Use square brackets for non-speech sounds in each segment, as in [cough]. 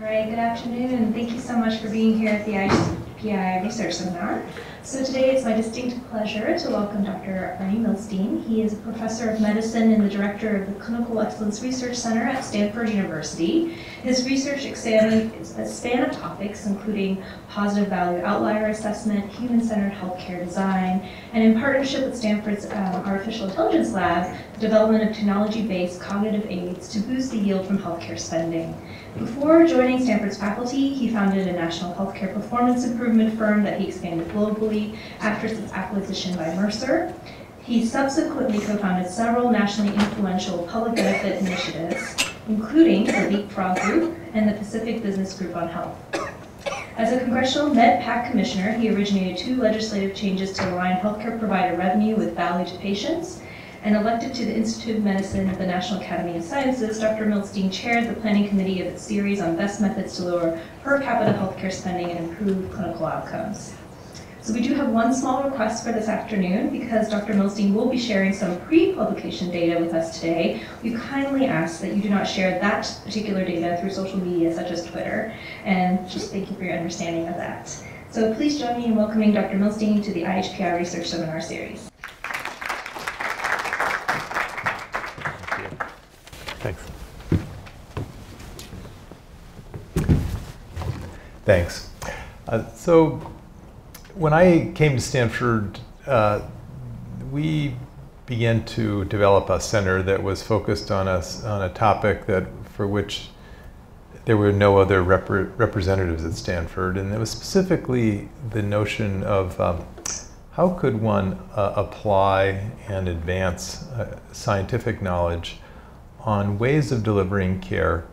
All right, good afternoon, and thank you so much for being here at the IHPI Research Seminar. So today it's my distinct pleasure to welcome Dr. Arnie Milstein. He is a professor of medicine and the director of the Clinical Excellence Research Center at Stanford University. His research examines a span of topics, including positive value outlier assessment, human-centered healthcare design, and in partnership with Stanford's um, Artificial Intelligence Lab, development of technology-based cognitive aids to boost the yield from healthcare spending. Before joining Stanford's faculty, he founded a national healthcare performance improvement firm that he expanded globally after its acquisition by Mercer. He subsequently co-founded several nationally influential public benefit initiatives, including the Leapfrog Group and the Pacific Business Group on Health. As a congressional MedPAC commissioner, he originated two legislative changes to align healthcare provider revenue with value to patients and elected to the Institute of Medicine of the National Academy of Sciences, Dr. Milstein chaired the planning committee of its series on best methods to lower per capita healthcare spending and improve clinical outcomes. So we do have one small request for this afternoon because Dr. Milstein will be sharing some pre-publication data with us today. We kindly ask that you do not share that particular data through social media such as Twitter, and just thank you for your understanding of that. So please join me in welcoming Dr. Milstein to the IHPI Research Seminar Series. Thanks. Uh, so when I came to Stanford, uh, we began to develop a center that was focused on a, on a topic that for which there were no other rep representatives at Stanford, and it was specifically the notion of um, how could one uh, apply and advance uh, scientific knowledge on ways of delivering care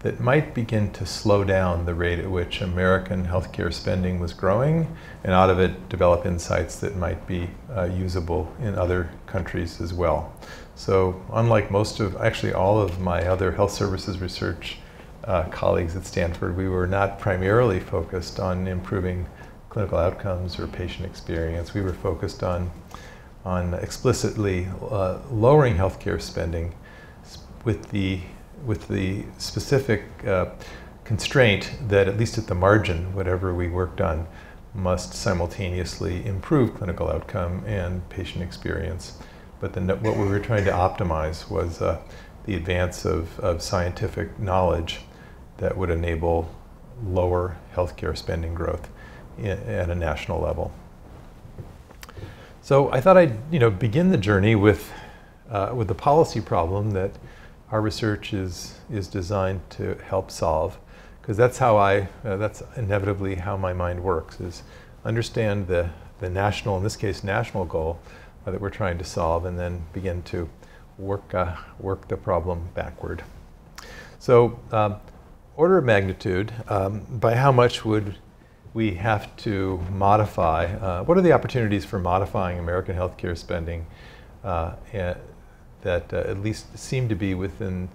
that might begin to slow down the rate at which American healthcare spending was growing, and out of it develop insights that might be uh, usable in other countries as well. So unlike most of, actually all of my other health services research uh, colleagues at Stanford, we were not primarily focused on improving clinical outcomes or patient experience. We were focused on, on explicitly uh, lowering healthcare spending with the, with the specific uh, constraint that at least at the margin, whatever we worked on must simultaneously improve clinical outcome and patient experience. But the, what we were trying to optimize was uh, the advance of, of scientific knowledge that would enable lower healthcare spending growth at a national level. So I thought I'd you know, begin the journey with, uh, with the policy problem that our research is, is designed to help solve. Because that's how I, uh, that's inevitably how my mind works, is understand the, the national, in this case, national goal uh, that we're trying to solve and then begin to work, uh, work the problem backward. So um, order of magnitude, um, by how much would we have to modify, uh, what are the opportunities for modifying American healthcare spending uh, that uh, at least seem to be within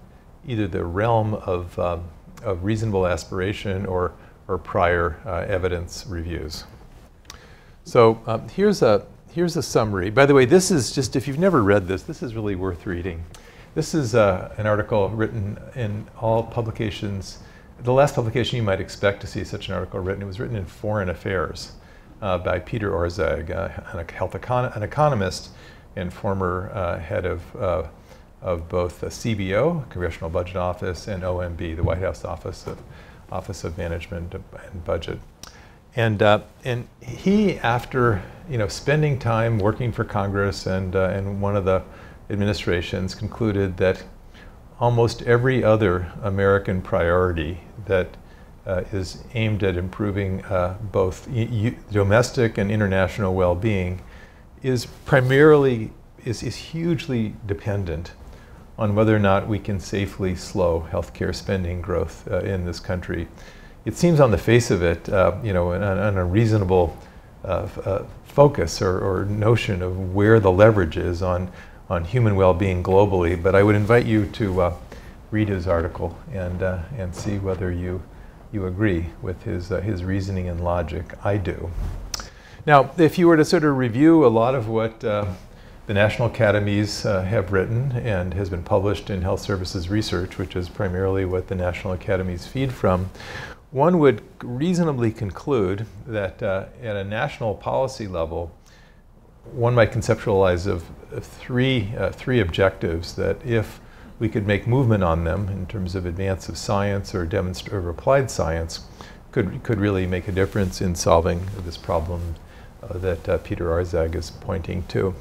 either the realm of, um, of reasonable aspiration or, or prior uh, evidence reviews. So um, here's, a, here's a summary. By the way, this is just, if you've never read this, this is really worth reading. This is uh, an article written in all publications. The last publication you might expect to see such an article written, it was written in Foreign Affairs uh, by Peter Orszag, uh, an, health econ an economist and former uh, head of, uh, of both the CBO, Congressional Budget Office, and OMB, the White House Office of, Office of Management and Budget. And, uh, and he, after you know, spending time working for Congress and, uh, and one of the administrations, concluded that almost every other American priority that uh, is aimed at improving uh, both domestic and international well-being is primarily, is, is hugely dependent on whether or not we can safely slow healthcare spending growth uh, in this country. It seems on the face of it, uh, you know, an, an unreasonable uh, uh, focus or, or, notion of where the leverage is on, on human well-being globally. But I would invite you to uh, read his article and, uh, and see whether you, you agree with his, his reasoning and logic. I do. Now, if you were to sort of review a lot of what uh, the national academies uh, have written and has been published in health services research, which is primarily what the national academies feed from, one would reasonably conclude that uh, at a national policy level, one might conceptualize of, three, uh, three objectives that if we could make movement on them in terms of advance of science or, demonst- or applied science, could, could really make a difference in solving this problem that uh, Peter Orszag is pointing to.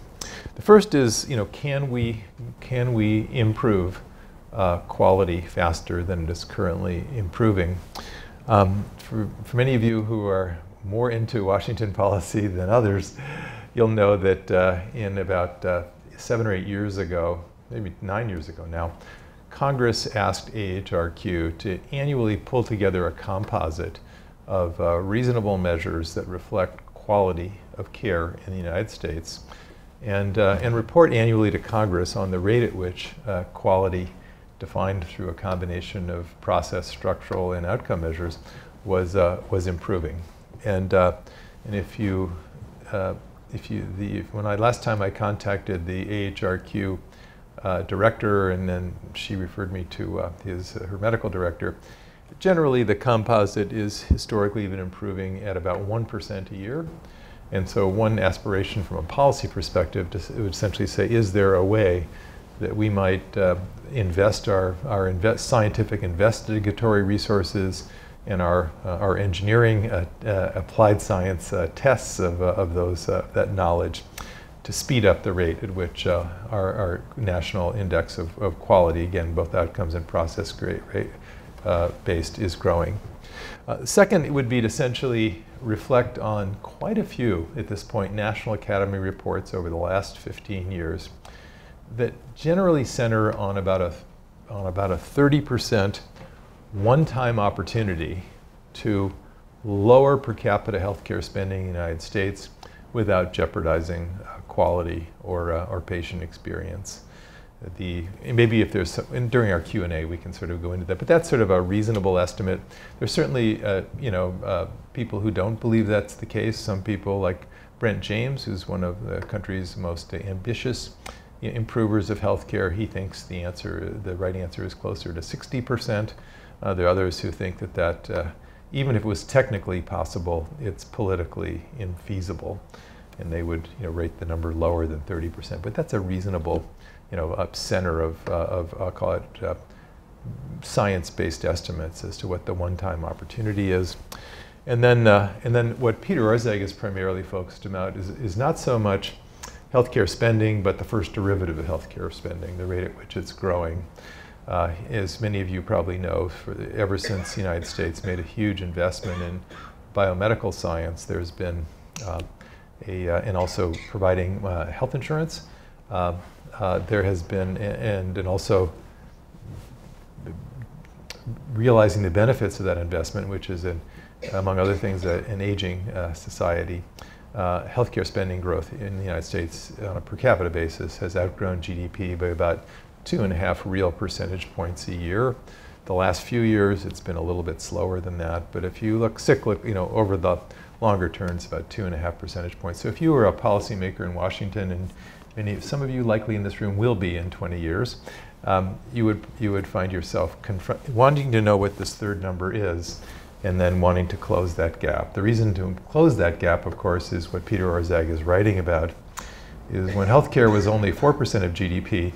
The first is, you know, can we, can we improve uh, quality faster than it is currently improving? Um, for, for many of you who are more into Washington [laughs] policy than others, you'll know that uh, in about uh, seven or eight years ago, maybe nine years ago now, Congress asked AHRQ to annually pull together a composite of uh, reasonable measures that reflect quality of care in the United States and, uh, and report annually to Congress on the rate at which uh, quality, defined through a combination of process, structural, and outcome measures, was, uh, was improving. And, uh, and if you, uh, if you the, when I last time I contacted the AHRQ uh, director, and then she referred me to his, her medical director, generally the composite is historically been improving at about 1% a year. And so one aspiration from a policy perspective to, would essentially say, is there a way that we might uh, invest our, our invest scientific investigatory resources and our, uh, our engineering uh, uh applied science uh, tests of, uh, of those, that knowledge to speed up the rate at which our, our national index of, of quality, again, both outcomes and process rate, rate based, is growing. second, it would be to essentially reflect on quite a few, at this point, National Academy reports over the last 15 years that generally center on about a, on about a 30% one-time opportunity to lower per capita healthcare spending in the United States without jeopardizing uh, quality or, uh, or patient experience the maybe if there's some, during our Q and A we can sort of go into that, but that's sort of a reasonable estimate. There's certainly uh, you know uh, people who don't believe that's the case. Some people like Brent James, who's one of the country's most ambitious improvers of healthcare, he thinks the answer, the right answer, is closer to 60 percent. Uh, there are others who think that that uh, even if it was technically possible, it's politically infeasible, and they would you know rate the number lower than 30 percent. But that's a reasonable you know, up center of, uh, of I'll call it uh, science-based estimates as to what the one-time opportunity is. And then, uh, and then what Peter Orszag is primarily focused about is, is not so much healthcare spending, but the first derivative of healthcare spending, the rate at which it's growing. Uh, as many of you probably know, the, ever since the United States made a huge investment in biomedical science, there's been uh, a, uh, and also providing uh, health insurance. Uh, there has been, and, and also realizing the benefits of that investment, which is, among other things, a, an aging uh, society. Uh, healthcare spending growth in the United States on a per capita basis has outgrown GDP by about two and a half real percentage points a year. The last few years, it's been a little bit slower than that. But if you look cyclic, you know, over the longer term, it's about two and a half percentage points. So if you were a policymaker in Washington and many, some of you likely in this room will be in 20 years, um, you, would, you would find yourself wanting to know what this third number is and then wanting to close that gap. The reason to close that gap, of course, is what Peter Orszag is writing about, is when healthcare was only 4% of GDP,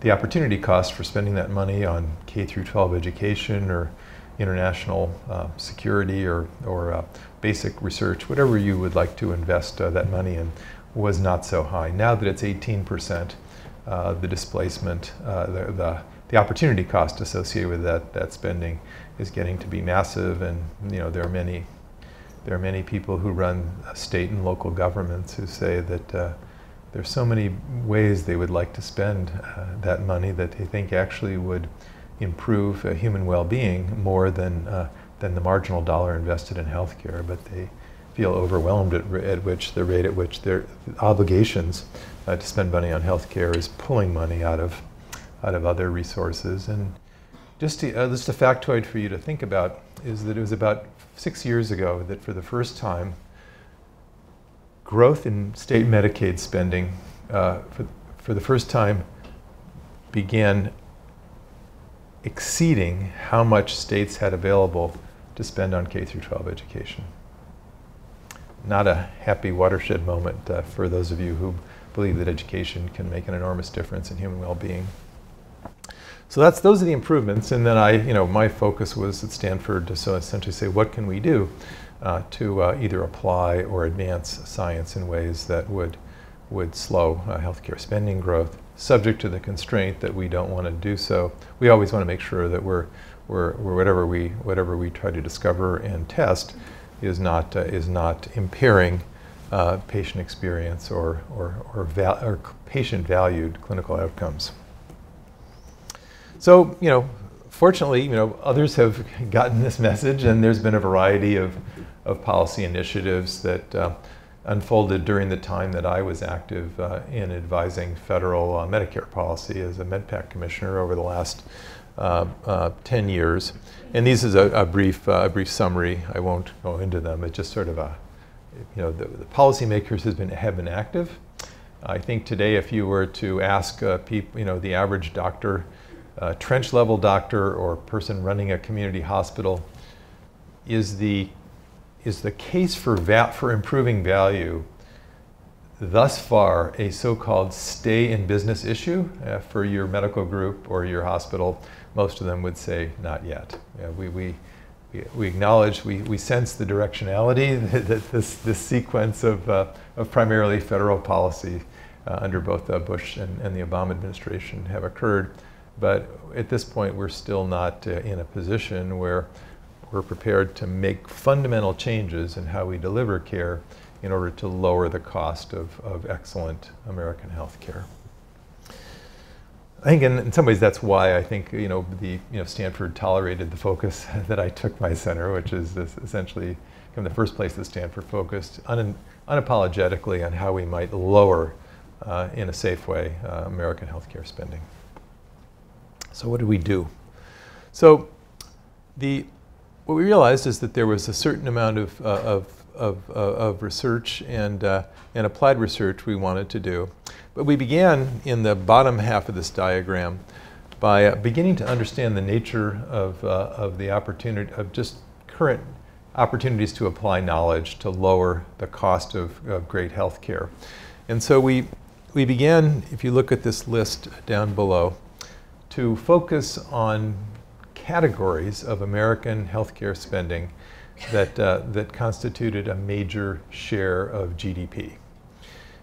the opportunity cost for spending that money on K through 12 education or international uh, security or, or uh, basic research, whatever you would like to invest uh, that money in, was not so high. Now that it's 18%, uh, the displacement, uh, the, the, the, opportunity cost associated with that, that spending is getting to be massive and you know there are many there are many people who run state and local governments who say that uh, there's so many ways they would like to spend uh, that money that they think actually would improve human well-being more than uh, than the marginal dollar invested in healthcare, but they feel overwhelmed at, at which the rate at which their obligations uh, to spend money on healthcare is pulling money out of out of other resources. And just to, uh, just a factoid for you to think about is that it was about six years ago that for the first time, growth in state Medicaid spending uh, for, for the first time, began exceeding how much states had available to spend on K through 12 education. Not a happy watershed moment uh, for those of you who believe that education can make an enormous difference in human well-being. So that's those are the improvements, and then I, you know, my focus was at Stanford to so essentially say, what can we do uh, to uh, either apply or advance science in ways that would would slow uh, healthcare spending growth, subject to the constraint that we don't want to do so. We always want to make sure that we're, we're, we're whatever we whatever we try to discover and test is not uh, is not impairing uh, patient experience or or or, val- or patient valued clinical outcomes. So, you know, fortunately, you know, others have [laughs] gotten this message, and there's been a variety of, of policy initiatives that uh, unfolded during the time that I was active uh, in advising federal uh, Medicare policy as a MedPAC commissioner over the last uh, uh, 10 years. And this is a, a brief, uh, a brief summary. I won't go into them. It's just sort of a, you know, the, the policymakers has been, have been active. I think today, if you were to ask people, you know, the average doctor a trench level doctor or person running a community hospital is the, is the case for, va- for improving value thus far a so-called stay in business issue uh, for your medical group or your hospital? Most of them would say not yet. Yeah, we, we, we acknowledge, we, we sense the directionality that this, this sequence of, uh, of primarily federal policy uh, under both the Bush and, and the Obama administration have occurred. But at this point, we're still not uh, in a position where we're prepared to make fundamental changes in how we deliver care in order to lower the cost of, of excellent American health care. I think in, in, some ways that's why I think you know the you know Stanford tolerated the focus [laughs] that I took my center, which is essentially from the first place that Stanford focused un, unapologetically on how we might lower uh, in a safe way uh, American healthcare spending. So what did we do? So the, what we realized is that there was a certain amount of, uh, of, of, of, research and, uh, and applied research we wanted to do. But we began in the bottom half of this diagram by uh, beginning to understand the nature of, uh, of the opportunity, of just current opportunities to apply knowledge to lower the cost of, of great health care. And so we, we began, if you look at this list down below, to focus on categories of American healthcare spending that, uh, that constituted a major share of GDP.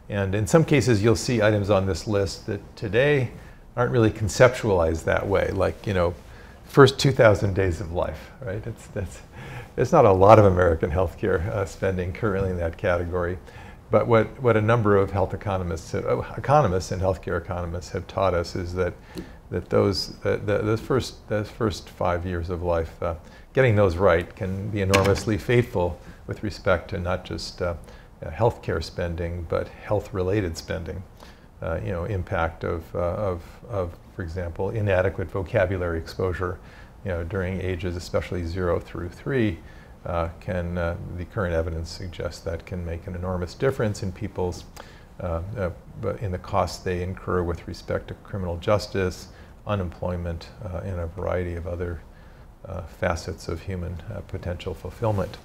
And in some cases, you'll see items on this list that today aren't really conceptualized that way, like, you know, first 2,000 days of life, right? It's, that's, there's not a lot of American healthcare uh, spending currently in that category. But what, what a number of health economists, uh, economists and healthcare economists have taught us is that that those, the, those, first, those first five years of life, uh, getting those right can be enormously faithful with respect to not just uh, healthcare spending, but health-related spending. Uh, you know, impact of, uh, of, of, for example, inadequate vocabulary exposure, you know, during ages, especially zero through three, uh, can, uh, the current evidence suggests that can make an enormous difference in people's uh, uh, in the costs they incur with respect to criminal justice, unemployment, uh, and a variety of other facets of human potential fulfillment.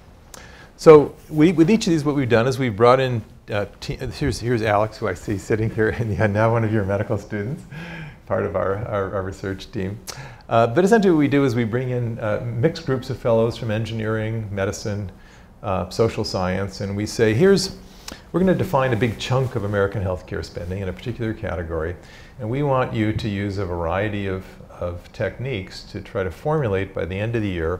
So we, with each of these, what we've done is we've brought in, uh, here's, here's Alex, who I see sitting here, and now one of your medical students, part of our, our, our research team. Uh, but essentially what we do is we bring in uh, mixed groups of fellows from engineering, medicine, social science, and we say, here's, we're going to define a big chunk of American healthcare spending in a particular category, and we want you to use a variety of, of techniques to try to formulate by the end of the year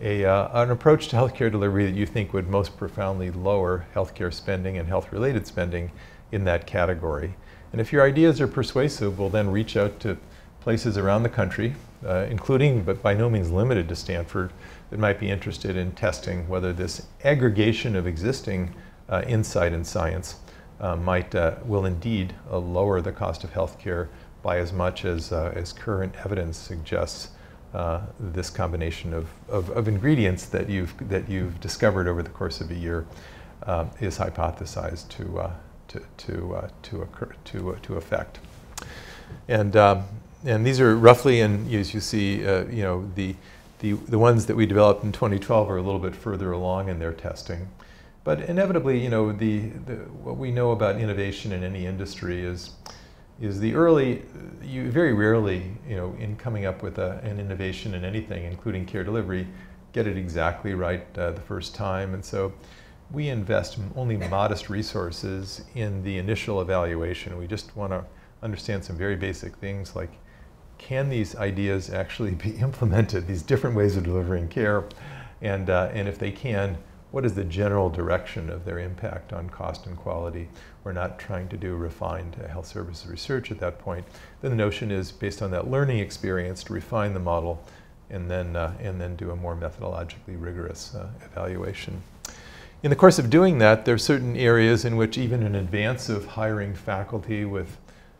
a, uh, an approach to healthcare delivery that you think would most profoundly lower healthcare spending and health-related spending in that category. And if your ideas are persuasive, we'll then reach out to places around the country, uh, including, but by no means limited to Stanford, that might be interested in testing whether this aggregation of existing uh, insight and science uh, might, uh, will indeed lower the cost of healthcare by as much as, as current evidence suggests uh, this combination of, of, of, ingredients that you've, that you've discovered over the course of a year uh, is hypothesized to, uh, to, to, uh, to, occur, to, uh, to affect. And, um, and these are roughly, and as you see, uh, you know, the, the, the ones that we developed in 2012 are a little bit further along in their testing. But inevitably, you know, the, the, what we know about innovation in any industry is, is the early, you very rarely, you know, in coming up with a, an innovation in anything, including care delivery, get it exactly right uh, the first time. And so we invest only modest resources in the initial evaluation. We just want to understand some very basic things like can these ideas actually be [laughs] implemented, these different ways of delivering care? And, uh, and if they can, what is the general direction of their impact on cost and quality? We're not trying to do refined uh, health services research at that point. Then the notion is, based on that learning experience, to refine the model and then, uh, and then do a more methodologically rigorous uh, evaluation. In the course of doing that, there are certain areas in which even in advance of hiring faculty with,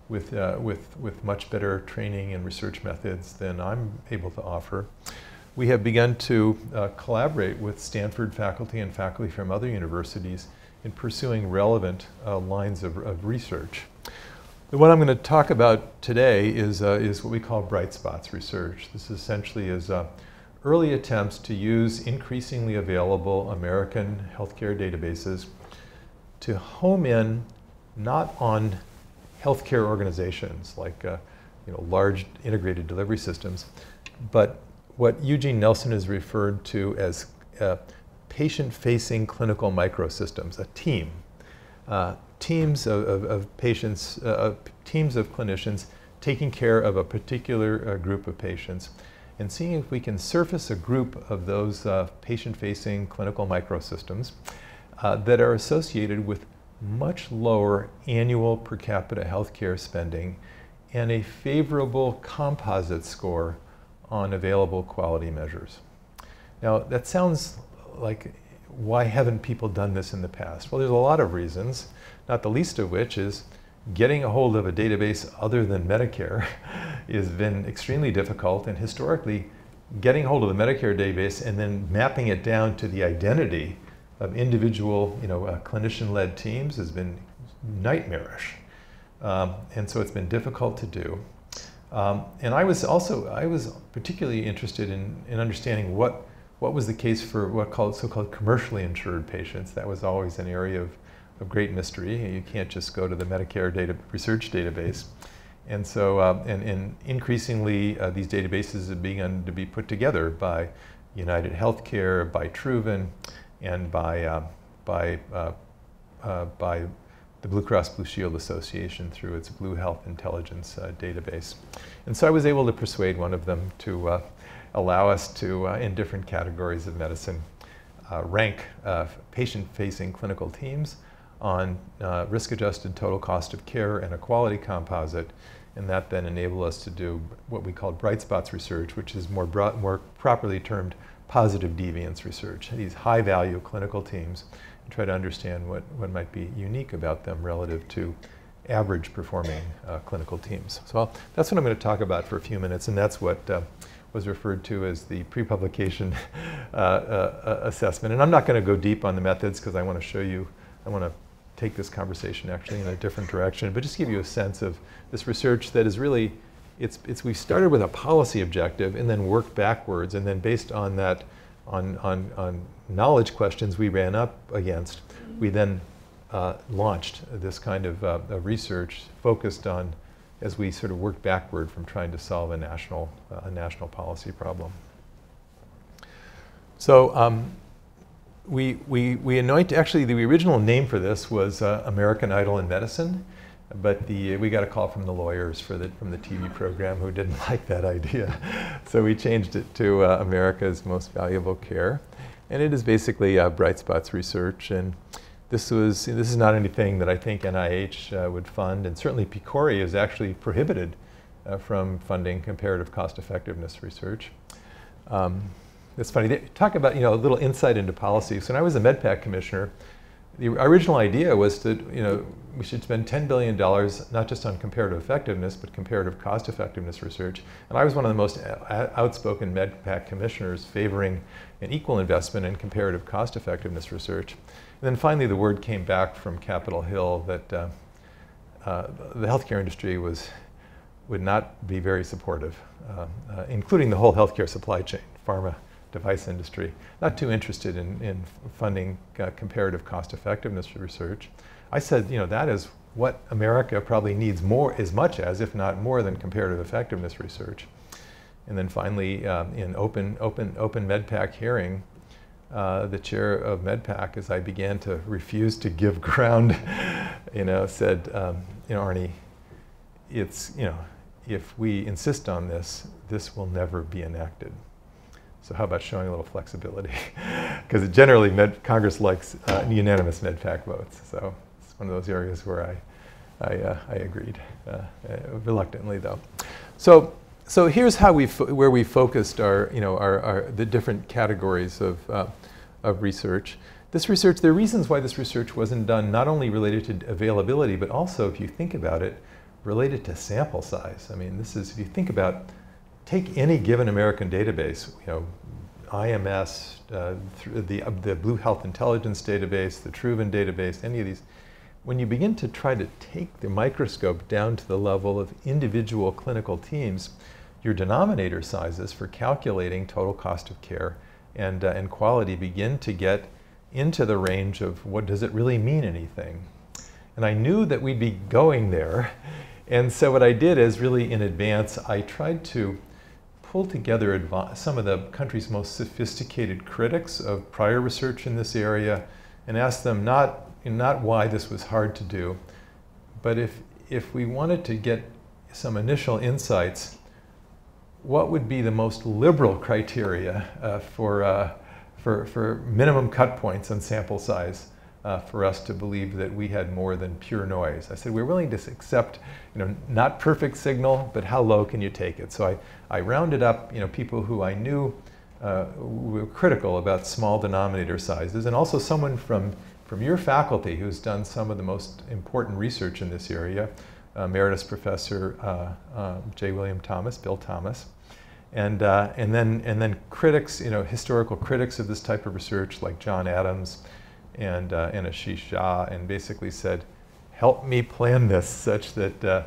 with, uh, with, with much better training and research methods than I'm able to offer, we have begun to uh, collaborate with Stanford faculty and faculty from other universities in pursuing relevant uh, lines of, of, research. The one I'm going to talk about today is, uh, is what we call bright spots research. This essentially is uh, early attempts to use increasingly available American healthcare databases to home in not on healthcare organizations like uh, you know, large integrated delivery systems, but what Eugene Nelson has referred to as uh, patient-facing clinical microsystems, a team. Uh, teams of, of, of patients, uh, teams of clinicians taking care of a particular uh, group of patients and seeing if we can surface a group of those uh, patient-facing clinical microsystems uh, that are associated with much lower annual per capita healthcare spending and a favorable composite score on available quality measures. Now, that sounds like why haven't people done this in the past? Well, there's a lot of reasons, not the least of which is getting a hold of a database other than Medicare [laughs] has been extremely difficult, and historically, getting hold of the Medicare database and then mapping it down to the identity of individual, you know, uh, clinician-led teams has been nightmarish. Um, and so it's been difficult to do. Um, and I was also, I was particularly interested in, in understanding what, what was the case for what called so-called commercially insured patients. That was always an area of, of great mystery. You can't just go to the Medicare data research database. And so, uh, and, and, increasingly, uh, these databases have begun to be put together by United Healthcare, by Truven, and by, uh, by, uh, uh, by the Blue Cross Blue Shield Association through its Blue Health Intelligence uh, database. And so I was able to persuade one of them to allow us to, uh, in different categories of medicine, uh, rank uh, patient-facing clinical teams on risk-adjusted total cost of care and a quality composite, and that then enabled us to do what we call bright spots research, which is more, broad, more properly termed positive deviance research. These high-value clinical teams and try to understand what, what might be unique about them relative to average performing uh, clinical teams. So I'll, that's what I'm going to talk about for a few minutes, and that's what uh, was referred to as the pre-publication [laughs] uh, uh, assessment. And I'm not going to go deep on the methods because I want to show you, I want to take this conversation actually in a different direction, but just give you a sense of this research that is really, it's, it's we started with a policy objective and then worked backwards, and then based on that, on, on, on knowledge questions we ran up against, we then uh, launched this kind of, uh, of, research focused on as we sort of work backward from trying to solve a national, uh, a national policy problem. So um, we, we, we anoint, actually the original name for this was uh, American Idol in Medicine, but the, we got a call from the lawyers for the, from the TV program who didn't [laughs] like that idea. so we changed it to uh, America's Most Valuable Care. And it is basically uh, bright spots research. And this was this is not anything that I think NIH uh, would fund, and certainly PCORI is actually prohibited uh, from funding comparative cost effectiveness research. Um, it's funny, they talk about you know a little insight into policy. So when I was a MedPAC commissioner, the original idea was that you know we should spend $10 billion not just on comparative effectiveness, but comparative cost effectiveness research. And I was one of the most outspoken MedPAC commissioners favoring an equal investment in comparative cost effectiveness research. And then finally, the word came back from Capitol Hill that uh, uh, the healthcare industry was, would not be very supportive, uh, uh including the whole healthcare supply chain, pharma device industry, not too interested in, in funding uh, comparative cost effectiveness research. I said, you know, that is what America probably needs more, as much as, if not more than comparative effectiveness research. And then finally, um, in open, open, open MedPAC hearing, uh, the chair of MedPAC, as I began to refuse to give [laughs] ground, you know, said, um, you know, Arnie, it's, you know, if we insist on this, this will never be enacted. So how about showing a little flexibility? [laughs] Because generally, Med, Congress likes uh, unanimous MedPAC votes. So it's one of those areas where I, I, uh, I agreed, uh, reluctantly though. So, so here's how we where we focused our, you know, our, our the different categories of, uh, of research. This research, there are reasons why this research wasn't done not only related to availability, but also, if you think about it, related to sample size. I mean, this is, if you think about take any given American database, you know, IMS, uh, the, uh, the Blue Health Intelligence database, the Truven database, any of these, when you begin to try to take the microscope down to the level of individual clinical teams, your denominator sizes for calculating total cost of care and, uh, and quality begin to get into the range of what does it really mean anything. And I knew that we'd be going there. And so what I did is really in advance, I tried to pull together some of the country's most sophisticated critics of prior research in this area and ask them not, not why this was hard to do, but if, if we wanted to get some initial insights, what would be the most liberal criteria uh, for, uh, for, for minimum cut points on sample size uh, for us to believe that we had more than pure noise. I said, we're willing to accept, you know, not perfect signal, but how low can you take it? So I, I rounded up, you know, people who I knew uh, were critical about small denominator sizes, and also someone from, from your faculty who's done some of the most important research in this area, uh, Emeritus Professor uh, uh, J. William Thomas, Bill Thomas. And, uh, and, then, and then critics, you know, historical critics of this type of research like John Adams, and, uh, and Ashish Jha and basically said, help me plan this such that uh,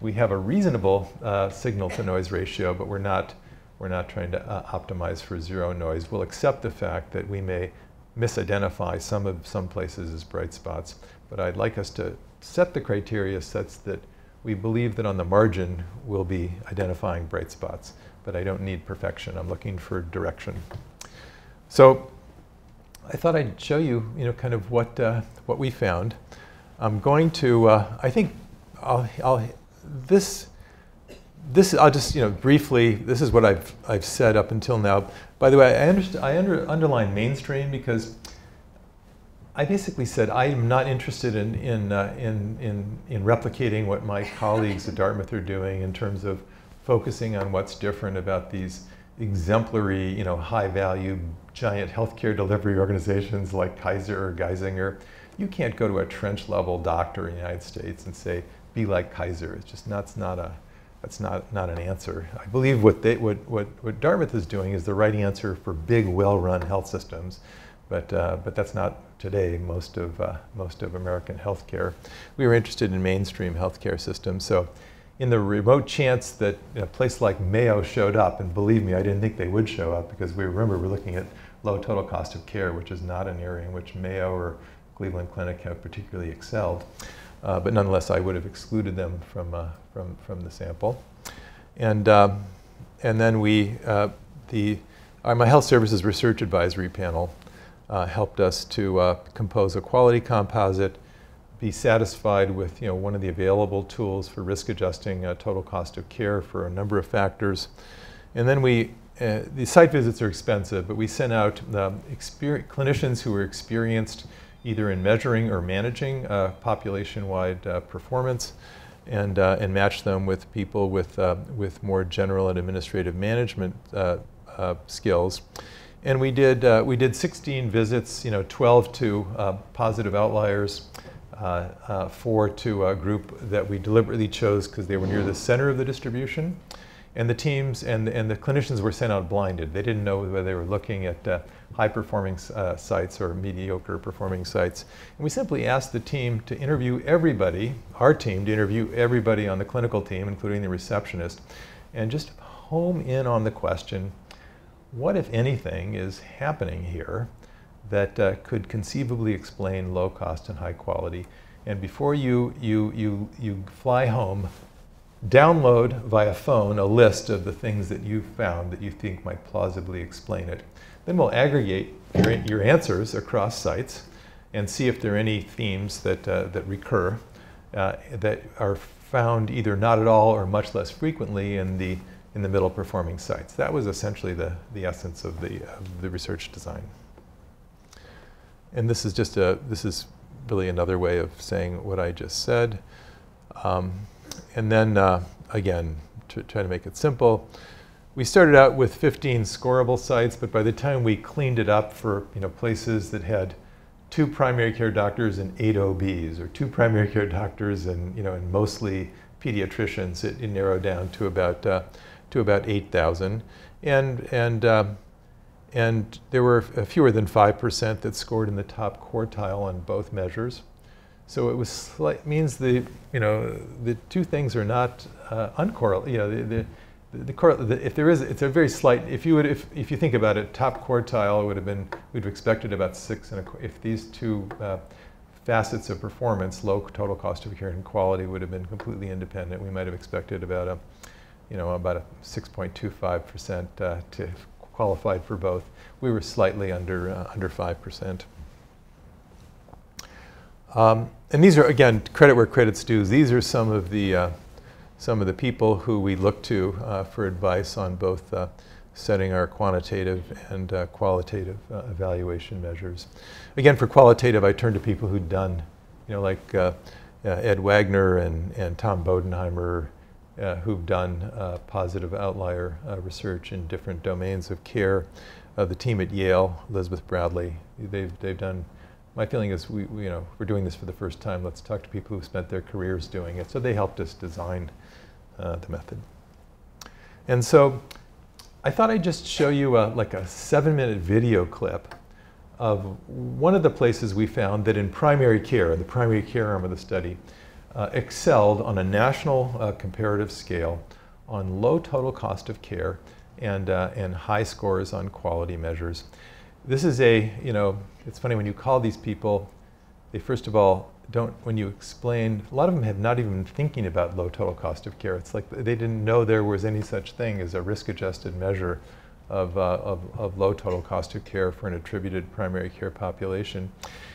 we have a reasonable uh, signal to noise ratio, but we're not, we're not trying to uh, optimize for zero noise. We'll accept the fact that we may misidentify some of some places as bright spots, but I'd like us to set the criteria such that we believe that on the margin we'll be identifying bright spots, but I don't need perfection. I'm looking for direction. So I thought I'd show you, you know, kind of what, uh, what we found. I'm going to, uh, I think I'll, I'll, this, this, I'll just, you know, briefly, this is what I've, I've said up until now. By the way, I, underst- I under, underline mainstream because I basically said I am not interested in, in, uh, in, in, in replicating what my [laughs] colleagues at Dartmouth are doing in terms of focusing on what's different about these exemplary, you know, high value giant healthcare delivery organizations like Kaiser or Geisinger. You can't go to a trench level doctor in the United States and say, be like Kaiser. It's just not, it's not a, that's not, not an answer. I believe what, they, what, what, what Dartmouth is doing is the right answer for big, well-run health systems, but, uh, but that's not today most of, uh, most of American healthcare. We were interested in mainstream healthcare systems, so in the remote chance that a place like Mayo showed up, and believe me, I didn't think they would show up because we remember we're looking at low total cost of care, which is not an area in which Mayo or Cleveland Clinic have particularly excelled. Uh, but nonetheless, I would have excluded them from, uh, from, from the sample. And, um, and then we, uh, the, uh, my Health Services Research Advisory Panel uh, helped us to uh, compose a quality composite be satisfied with you know, one of the available tools for risk adjusting total cost of care for a number of factors. And then we, uh, the site visits are expensive, but we sent out um, clinicians who were experienced either in measuring or managing uh, population-wide uh, performance and, uh, and match them with people with, uh, with more general and administrative management skills. And we did, we did 16 visits, you know, 12 to positive outliers, four to a group that we deliberately chose because they were near the center of the distribution. And the teams and, and the clinicians were sent out blinded. They didn't know whether they were looking at uh, high performing uh, sites or mediocre performing sites. And we simply asked the team to interview everybody, our team to interview everybody on the clinical team, including the receptionist, and just home in on the question what, if anything, is happening here that uh, could conceivably explain low cost and high quality? And before you, you, you, you fly home, download via phone a list of the things that you've found that you think might plausibly explain it. Then we'll aggregate your, your answers across sites and see if there are any themes that, uh, that recur uh, that are found either not at all or much less frequently in the, in the middle performing sites. That was essentially the, the essence of the, of the research design. And this is just a, this is really another way of saying what I just said. Um, and then uh, again, to try to make it simple, we started out with 15 scoreable sites, but by the time we cleaned it up for you know, places that had two primary care doctors and eight OBs, or two primary care doctors and, you know, and mostly pediatricians, it, it narrowed down to about, uh, to about 8,000. And, and, uh, and there were fewer than 5% that scored in the top quartile on both measures. So it was slight, means the you know the two things are not uh, uncorrelated. You know the, the, the, the, if there is it's a very slight. If you would if, if you think about it, top quartile would have been we'd have expected about six and a, if these two uh, facets of performance, low total cost of care and quality, would have been completely independent. We might have expected about a you know about a 6.25 percent uh, to qualified for both. We were slightly under uh, under five percent. Um, and these are, again, credit where credit's due. These are some of the, uh, some of the people who we look to uh, for advice on both uh, setting our quantitative and uh, qualitative uh, evaluation measures. Again, for qualitative, I turn to people who've done, you know, like uh, Ed Wagner and, and Tom Bodenheimer, who've done positive outlier research in different domains of care. the team at Yale, Elizabeth Bradley, they've, they've done my feeling is we, we, you know, we're doing this for the first time. Let's talk to people who've spent their careers doing it. So they helped us design uh, the method. And so I thought I'd just show you a, like a seven minute video clip of one of the places we found that in primary care, the primary care arm of the study, uh, excelled on a national uh, comparative scale on low total cost of care and, uh, and high scores on quality measures this is a, you know, it's funny when you call these people, they first of all don't, when you explain, a lot of them have not even been thinking about low total cost of care. It's like they didn't know there was any such thing as a risk adjusted measure of, uh, of, of, low total cost of care for an attributed primary care population.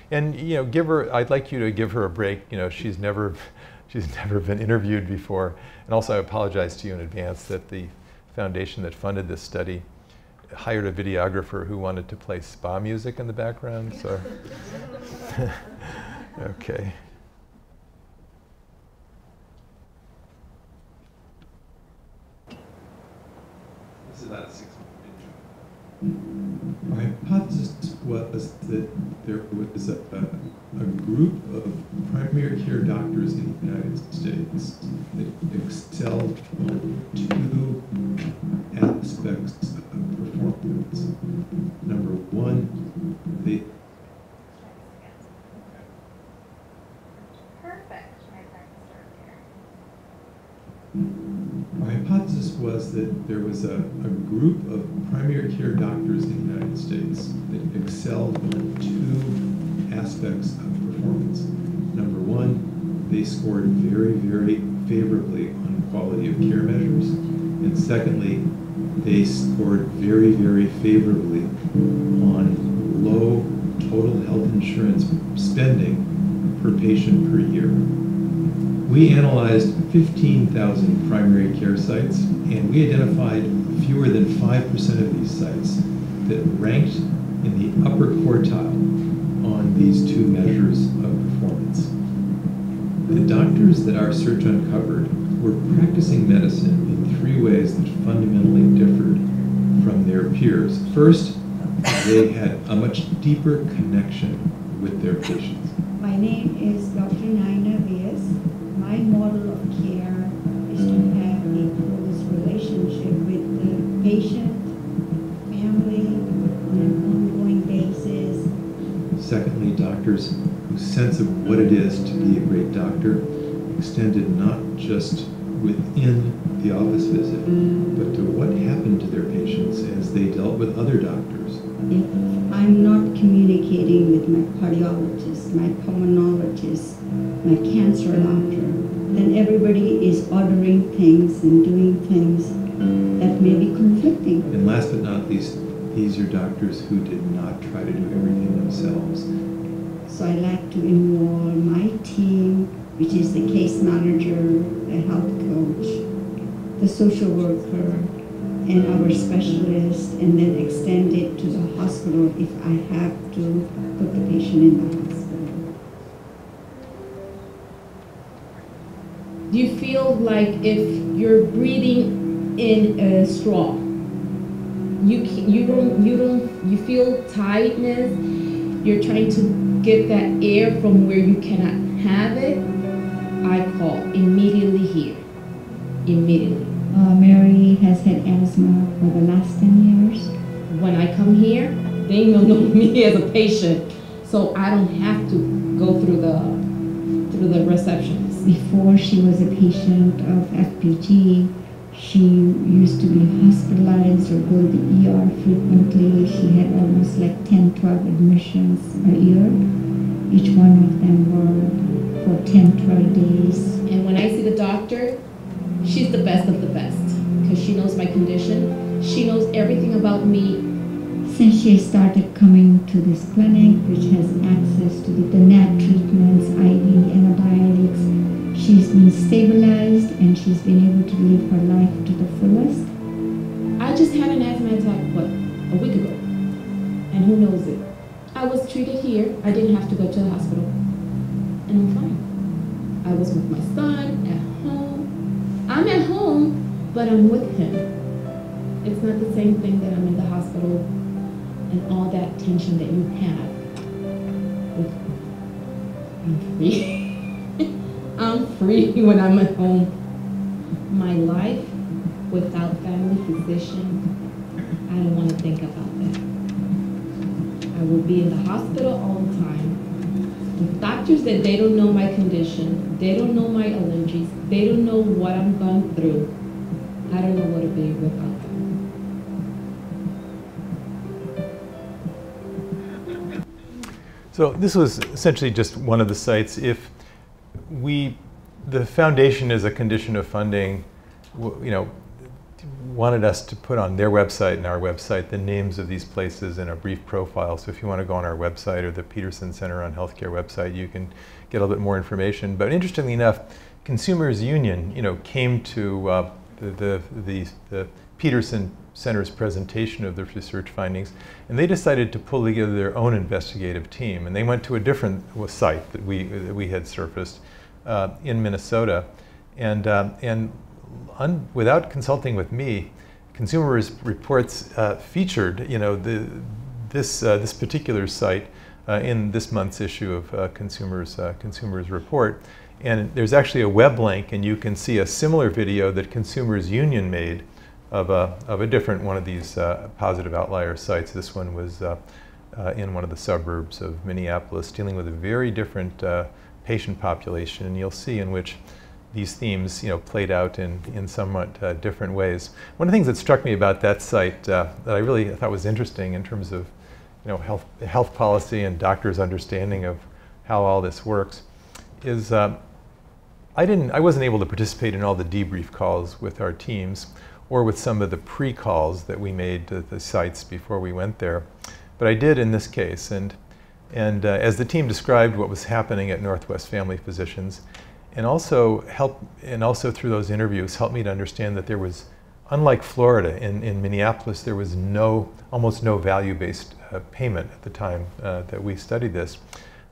And, you know, give her, I'd like you to give her a break. You know, she's never, [laughs] she's never been interviewed before. And also I apologize to you in advance that the foundation that funded this study hired a videographer who wanted to play spa music in the background. So, [laughs] okay. This is about six My hypothesis was that there was a, a, a, group of primary care doctors in the United States that excelled on two aspects of performance. Number one, the My hypothesis was that there was a, a, group of primary care doctors in the United States that excelled on two aspects of performance. Number one, they scored very, very favorably on quality of care measures. And secondly, they scored very, very favorably on low total health insurance spending per patient per year. We analyzed 15,000 primary care sites, and we identified fewer than 5% of these sites that ranked in the upper quartile on these two measures of performance. The doctors that our search uncovered were practicing medicine in three ways that fundamentally differed from their peers. First, they had a much deeper connection with their patients. My name is doctors whose sense of what it is to be a great doctor extended not just within the office visit, but to what happened to their patients as they dealt with other doctors. If I'm not communicating with my cardiologist, my pulmonologist, my cancer doctor, then everybody is ordering things and doing things that may be conflicting. And last but not least, these are doctors who did not try to do everything themselves. So I like to involve my team, which is the case manager, the health coach, the social worker, and our specialist, and then extend it to the hospital if I have to put the patient in the hospital. Do you feel like if you're breathing in a straw, you you don't you don't you feel tightness? You're trying to get that air from where you cannot have it. I call immediately here, immediately. Uh, Mary has had asthma for the last 10 years. When I come here, they [laughs] know me as a patient, so I don't have to go through the through the receptionist. Before she was a patient of FPG, she used to be hospitalized or go to the ER frequently. She had almost like 10, 12 admissions a year. Each one of them were for 10, 12 days. And when I see the doctor, she's the best of the best because she knows my condition. She knows everything about me. Since she started coming to this clinic, which has access to the, the NAT treatments, IV antibiotics, she's been stabilized and she's been able to live her life to the fullest. I just had an asthma attack, what, a week ago. And who knows it? I was treated here. I didn't have to go to the hospital. And I'm fine. I was with my son at home. I'm at home, but I'm with him. It's not the same thing that I'm in the hospital and all that tension that you have. with- free. I'm free when I'm at home. My life without family physician, I don't want to think about that. I will be in the hospital all the time. With doctors that they don't know my condition, they don't know my allergies, they don't know what I'm going through. I don't know what to be without them. So this was essentially just one of the sites. If we, the foundation is a condition of funding, you know, wanted us to put on their website and our website the names of these places and a brief profile. So if you want to go on our website or the Peterson Center on Healthcare website, you can get a little bit more information. But interestingly enough, Consumers Union, you know, came to uh, the, the, the, the Peterson Center's presentation of the research findings, and they decided to pull together their own investigative team. And they went to a different site that we, that we had surfaced uh, in Minnesota. And, um, and un, without consulting with me, Consumers Reports uh, featured, you know, the, this, uh, this particular site uh, in this month's issue of uh, Consumers, uh, Consumers Report. And there's actually a web link, and you can see a similar video that Consumers Union made of a, of a different one of these positive outlier sites. This one was in one of the suburbs of Minneapolis, dealing with a very different patient population. And you'll see in which these themes you know, played out in, in somewhat uh, different ways. One of the things that struck me about that site uh, that I really thought was interesting in terms of you know, health, health policy and doctors' understanding of how all this works is uh, I, didn't, I wasn't able to participate in all the debrief calls with our teams or with some of the pre-calls that we made to the sites before we went there. But I did in this case. And, and uh, as the team described what was happening at Northwest Family Physicians, and also help, and also through those interviews, helped me to understand that there was, unlike Florida, in, in Minneapolis, there was no, almost no value-based uh, payment at the time uh, that we studied this.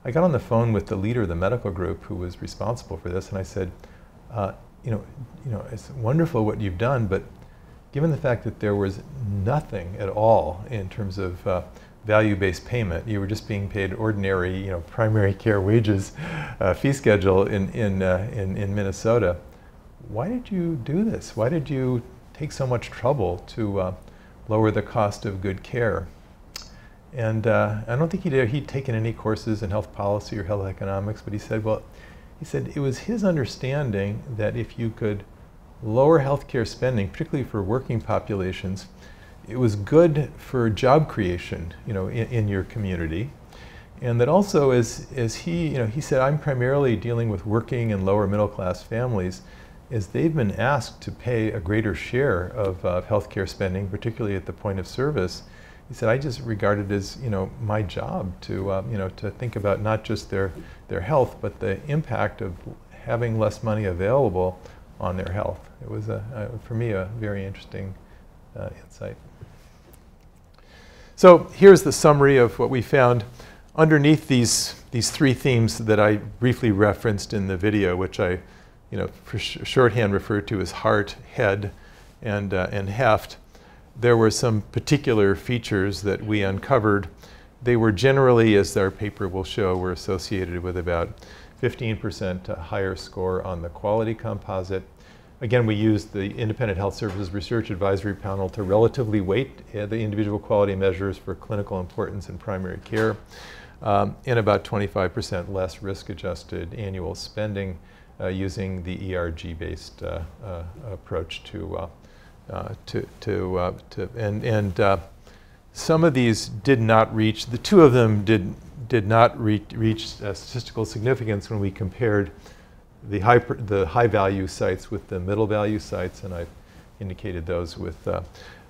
I got on the phone with the leader of the medical group who was responsible for this, and I said, uh, you know, you know, it's wonderful what you've done, but given the fact that there was nothing at all in terms of uh, value-based payment. You were just being paid ordinary, you know, primary care wages uh, fee schedule in in, uh, in in Minnesota. Why did you do this? Why did you take so much trouble to uh, lower the cost of good care? And uh, I don't think he'd, he'd taken any courses in health policy or health economics, but he said, well, he said it was his understanding that if you could lower healthcare spending, particularly for working populations, it was good for job creation, you know, in, in your community. And that also as, as he, you know, he said, I'm primarily dealing with working and lower middle class families, is they've been asked to pay a greater share of uh, healthcare spending, particularly at the point of service. He said, I just regard it as, you know, my job to, uh, you know, to think about not just their, their health, but the impact of having less money available on their health. It was, a, a for me, a very interesting uh, insight. So here's the summary of what we found underneath these, these three themes that I briefly referenced in the video, which I, you know, for sh shorthand referred to as heart, head, and, uh, and heft, there were some particular features that we uncovered. They were generally, as our paper will show, were associated with about 15% higher score on the quality composite, Again, we used the Independent Health Services Research Advisory Panel to relatively weight uh, the individual quality measures for clinical importance in primary care, um, and about 25% less risk-adjusted annual spending uh, using the ERG-based uh, uh approach to, uh, uh, to, to, to, and, and some of these did not reach, the two of them did, did not re reach statistical significance when we compared the high, the high value sites with the middle value sites, and I've indicated those with uh,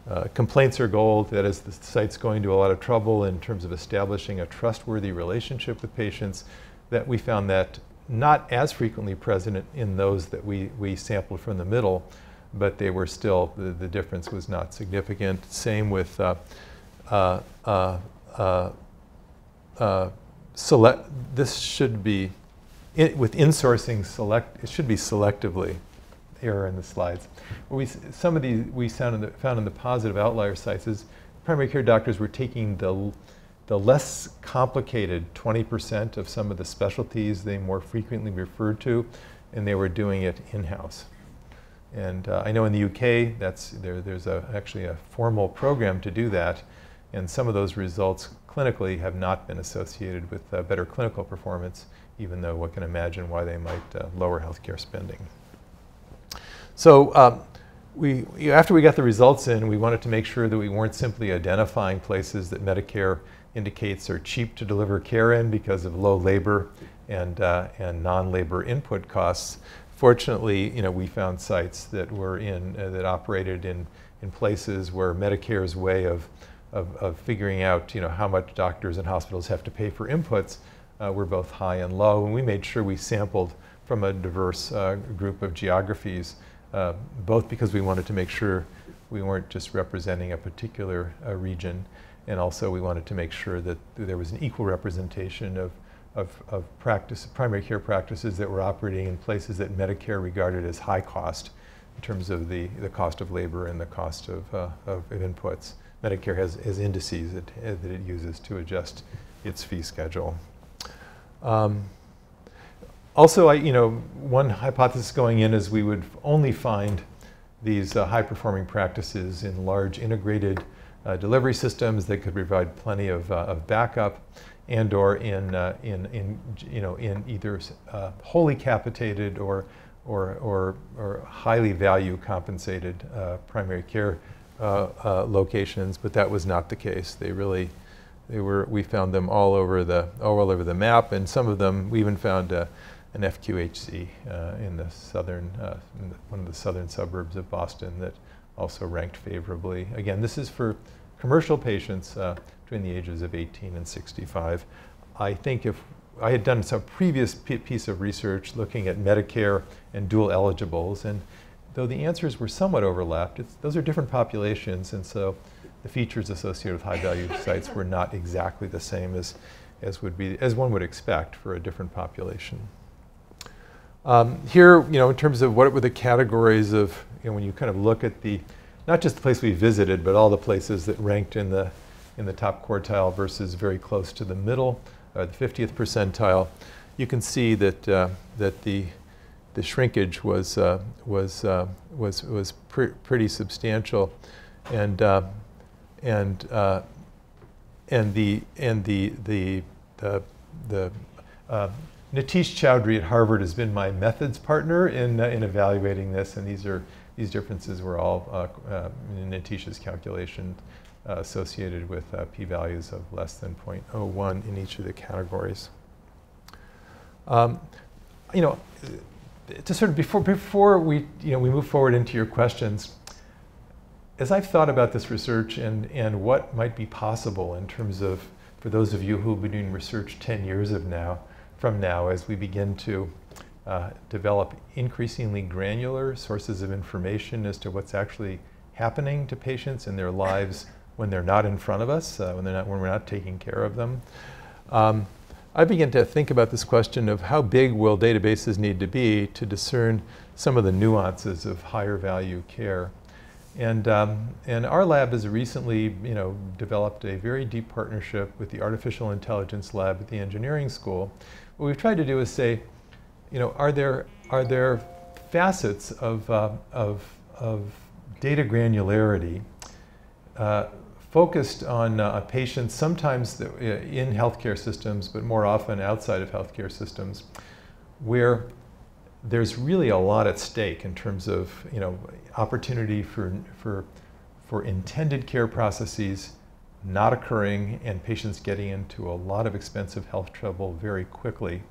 uh, complaints are gold. That is, the site's going to a lot of trouble in terms of establishing a trustworthy relationship with patients. That we found that not as frequently present in those that we, we sampled from the middle, but they were still, the, the difference was not significant. Same with uh, uh, uh, uh select, this should be in, with insourcing select, it should be selectively, error in the slides. We, some of these we found in, the, found in the positive outlier sites is primary care doctors were taking the, the less complicated 20% of some of the specialties they more frequently referred to, and they were doing it in-house. And uh, I know in the UK, that's, there, there's a, actually a formal program to do that, and some of those results clinically have not been associated with uh, better clinical performance even though one can imagine why they might uh, lower healthcare spending. So um, we, after we got the results in, we wanted to make sure that we weren't simply identifying places that Medicare indicates are cheap to deliver care in because of low labor and, uh, and non-labor input costs. Fortunately, you know, we found sites that were in, uh, that operated in, in places where Medicare's way of, of, of figuring out, you know, how much doctors and hospitals have to pay for inputs uh, were both high and low. And we made sure we sampled from a diverse uh, group of geographies, uh, both because we wanted to make sure we weren't just representing a particular uh, region, and also we wanted to make sure that there was an equal representation of, of, of practice, primary care practices that were operating in places that Medicare regarded as high cost in terms of the, the cost of labor and the cost of, uh, of, inputs. Medicare has, has indices that, that it uses to adjust its fee schedule. Um, also, I, you know, one hypothesis going in is we would only find these uh, high-performing practices in large integrated uh, delivery systems that could provide plenty of, uh, of backup and or in, uh, in, in, you know, in either uh, wholly capitated or, or, or, or highly value compensated uh, primary care locations, but that was not the case. They really they were, we found them all over the, all over the map, and some of them, we even found uh, an FQHC uh, in the southern, uh, in the, one of the southern suburbs of Boston that also ranked favorably. Again, this is for commercial patients uh, between the ages of 18 and 65. I think if I had done some previous piece of research looking at Medicare and dual eligibles, and though the answers were somewhat overlapped, those are different populations, and so the features associated with high value [laughs] sites were not exactly the same as, as, would be, as one would expect for a different population. Um, here, you know, in terms of what were the categories of, you know, when you kind of look at the, not just the place we visited, but all the places that ranked in the, in the top quartile versus very close to the middle, uh, the 50th percentile, you can see that, uh, that the, the shrinkage was, uh, was, uh, was, was pr pretty substantial. And, uh, and, uh, and the, and the, the, the, the Niteesh Choudhry at Harvard has been my methods partner in, in evaluating this, and these are these differences were all uh, uh, in Niteesh's calculation uh, associated with p-values of less than 0.01 in each of the categories. Um, you know, to sort of before, before we, you know, we move forward into your questions, as I've thought about this research and, and what might be possible in terms of, for those of you who have been doing research 10 years of now, from now, as we begin to uh, develop increasingly granular sources of information as to what's actually happening to patients in their lives when they're not in front of us, uh, when, they're not, when we're not taking care of them. Um, I begin to think about this question of how big will databases need to be to discern some of the nuances of higher value care. And, um, and our lab has recently you know, developed a very deep partnership with the Artificial Intelligence Lab at the Engineering School. What we've tried to do is say, you know, are there, are there facets of, uh, of, of data granularity uh, focused on uh, patients, sometimes uh, in healthcare systems, but more often outside of healthcare systems, where there's really a lot at stake in terms of you know opportunity for for for intended care processes not occurring and patients getting into a lot of expensive health trouble very quickly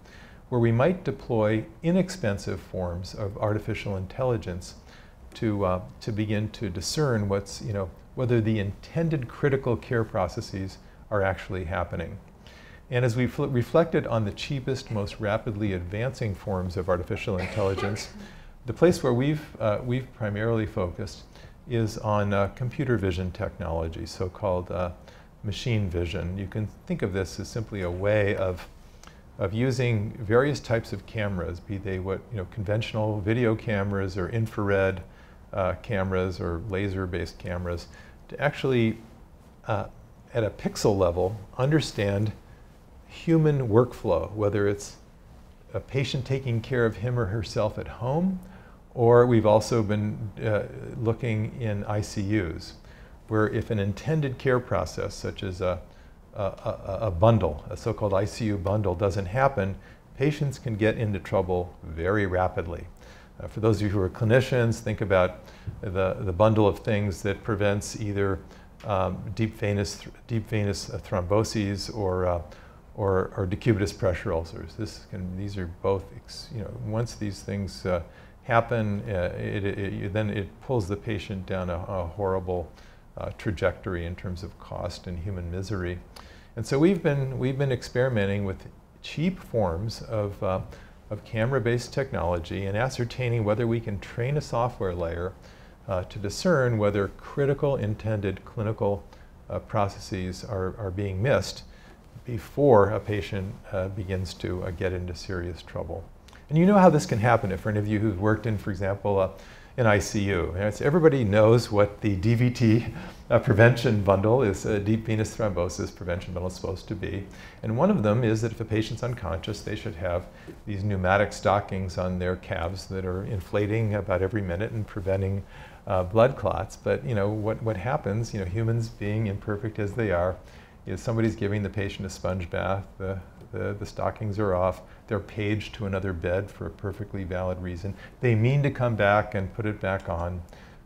where we might deploy inexpensive forms of artificial intelligence to, uh, to begin to discern what's, you know, whether the intended critical care processes are actually happening. And as we've reflected on the cheapest, most rapidly advancing forms of artificial intelligence, [laughs] the place where we've, uh, we've primarily focused is on uh, computer vision technology, so-called uh, machine vision. You can think of this as simply a way of of using various types of cameras, be they what you know conventional video cameras or infrared uh, cameras or laser-based cameras, to actually uh, at a pixel level understand human workflow, whether it's a patient taking care of him or herself at home, or we've also been uh, looking in ICUs, where if an intended care process, such as a a, a, bundle, a so-called ICU bundle, doesn't happen, patients can get into trouble very rapidly. Uh, for those of you who are clinicians, think about the, the bundle of things that prevents either um, deep venous, deep venous thromboses or, uh, or, or, decubitus pressure ulcers. This can, these are both, you know, once these things uh, happen, uh, it, it, it, then it pulls the patient down a, a horrible uh, trajectory in terms of cost and human misery. And so we've been, we've been experimenting with cheap forms of, uh, of camera-based technology and ascertaining whether we can train a software layer uh, to discern whether critical intended clinical uh, processes are, are being missed before a patient uh, begins to get into serious trouble. And you know how this can happen if for any of you who've worked in, for example, uh, in ICU. Everybody knows what the DVT uh, prevention bundle is, a deep venous thrombosis prevention bundle is supposed to be. And one of them is that if a patient's unconscious, they should have these pneumatic stockings on their calves that are inflating about every minute and preventing uh, blood clots. But you know what, what happens, you know, humans being imperfect as they are, is somebody's giving the patient a sponge bath, the, the, the stockings are off, they're paged to another bed for a perfectly valid reason. They mean to come back and put it back on,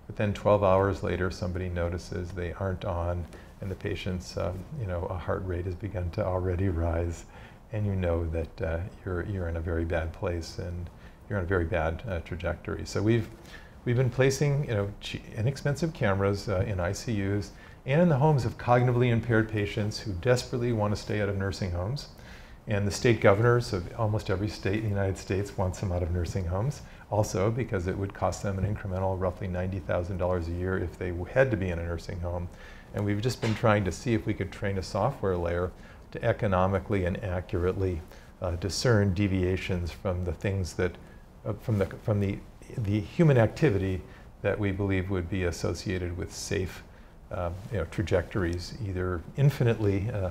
but then 12 hours later, somebody notices they aren't on, and the patient's, um, you know, a heart rate has begun to already rise, and you know that uh, you're, you're in a very bad place and you're on a very bad uh, trajectory. So we've, we've been placing, you know, inexpensive cameras uh, in ICUs and in the homes of cognitively impaired patients who desperately want to stay out of nursing homes. And the state governors of almost every state in the United States wants them out of nursing homes, also because it would cost them an incremental roughly $90,000 a year if they had to be in a nursing home. And we've just been trying to see if we could train a software layer to economically and accurately uh, discern deviations from the things that, uh, from, the, from the, the human activity that we believe would be associated with safe uh, you know, trajectories, either infinitely, uh,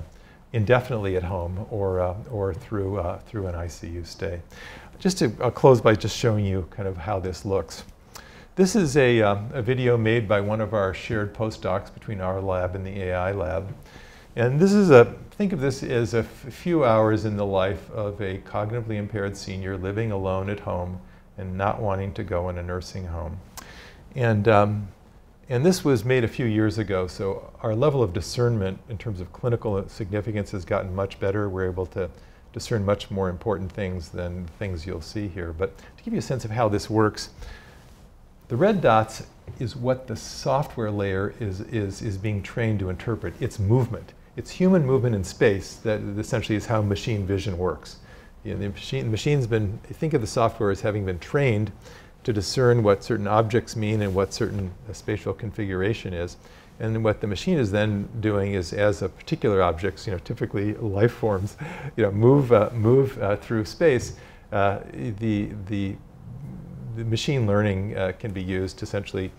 indefinitely at home or, uh, or through, uh, through an ICU stay. Just to I'll close by just showing you kind of how this looks. This is a, um, a video made by one of our shared postdocs between our lab and the AI lab. And this is a, think of this as a few hours in the life of a cognitively impaired senior living alone at home and not wanting to go in a nursing home. And, um, and this was made a few years ago, so our level of discernment in terms of clinical significance has gotten much better. We're able to discern much more important things than things you'll see here. But to give you a sense of how this works, the red dots is what the software layer is, is, is being trained to interpret. It's movement. It's human movement in space that essentially is how machine vision works. You know, the, machine, the machine's been, think of the software as having been trained to discern what certain objects mean and what certain uh, spatial configuration is. And what the machine is then doing is, as a particular objects, you know, typically life forms, [laughs] you know, move uh, move uh, through space, uh, the the the machine learning uh, can be used to essentially